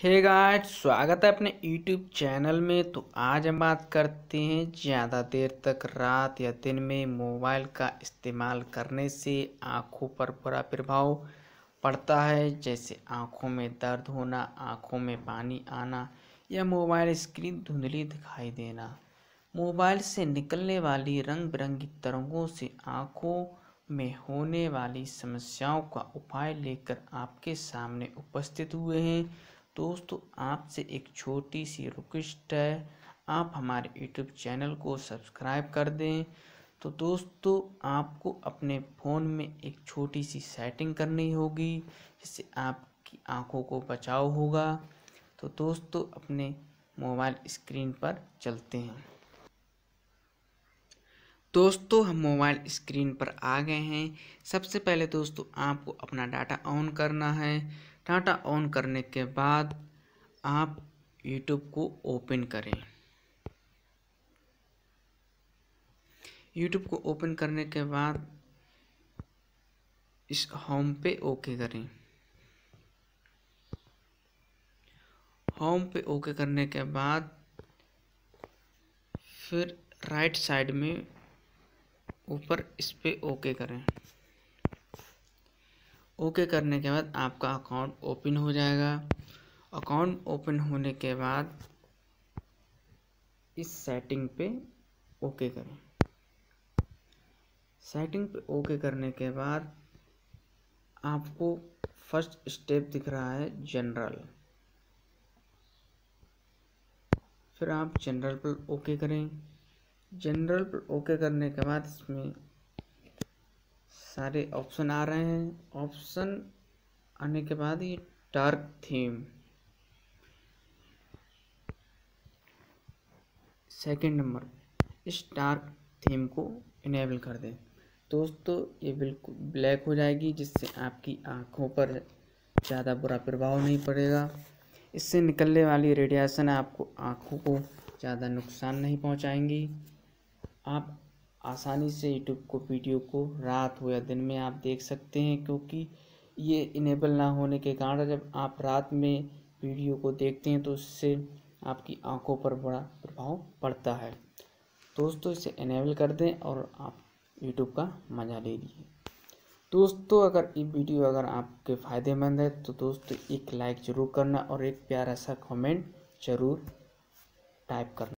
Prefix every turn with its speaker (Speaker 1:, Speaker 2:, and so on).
Speaker 1: Hey guys स्वागत है अपने यूट्यूब चैनल में। तो आज हम बात करते हैं ज़्यादा देर तक रात या दिन में मोबाइल का इस्तेमाल करने से आँखों पर बुरा प्रभाव पड़ता है, जैसे आँखों में दर्द होना, आँखों में पानी आना या मोबाइल स्क्रीन धुंधली दिखाई देना। मोबाइल से निकलने वाली रंग बिरंगी तरंगों से आँखों में होने वाली समस्याओं का उपाय लेकर आपके सामने उपस्थित हुए हैं। दोस्तों, आपसे एक छोटी सी रिक्वेस्ट है। आप हमारे यूट्यूब चैनल को सब्सक्राइब कर दें। तो दोस्तों, आपको अपने फ़ोन में एक छोटी सी सेटिंग करनी होगी, जिससे आपकी आँखों को बचाव होगा। तो दोस्तों, अपने मोबाइल स्क्रीन पर चलते हैं। दोस्तों, हम मोबाइल स्क्रीन पर आ गए हैं। सबसे पहले दोस्तों, आपको अपना डाटा ऑन करना है। डाटा ऑन करने के बाद आप यूट्यूब को ओपन करें। यूट्यूब को ओपन करने के बाद इस होम पे ओके करें। होम पे ओके करने के बाद फिर राइट साइड में ऊपर इस पर ओके करें। ओके करने के बाद आपका अकाउंट ओपन हो जाएगा। अकाउंट ओपन होने के बाद इस सेटिंग पे ओके करें। सेटिंग पे ओके करने के बाद आपको फ़र्स्ट स्टेप दिख रहा है जनरल। फिर आप जनरल पर ओके करें। जनरल पर ओके करने के बाद इसमें सारे ऑप्शन आ रहे हैं। ऑप्शन आने के बाद ये डार्क थीम सेकंड नंबर इस डार्क थीम को इनेबल कर दें। दोस्तों, ये बिल्कुल ब्लैक हो जाएगी, जिससे आपकी आँखों पर ज़्यादा बुरा प्रभाव नहीं पड़ेगा। इससे निकलने वाली रेडिएशन आपको आँखों को ज़्यादा नुकसान नहीं पहुँचाएँगी। आप आसानी से यूट्यूब को वीडियो को रात हो या दिन में आप देख सकते हैं क्योंकि ये इनेबल ना होने के कारण जब आप रात में वीडियो को देखते हैं तो उससे आपकी आँखों पर बड़ा प्रभाव पड़ता है। दोस्तों, इसे इनेबल कर दें और आप यूट्यूब का मज़ा ले लीजिए। दोस्तों, अगर ये वीडियो अगर आपके फ़ायदेमंद है तो दोस्तों, एक लाइक ज़रूर करना और एक प्यारा सा कमेंट ज़रूर टाइप करना।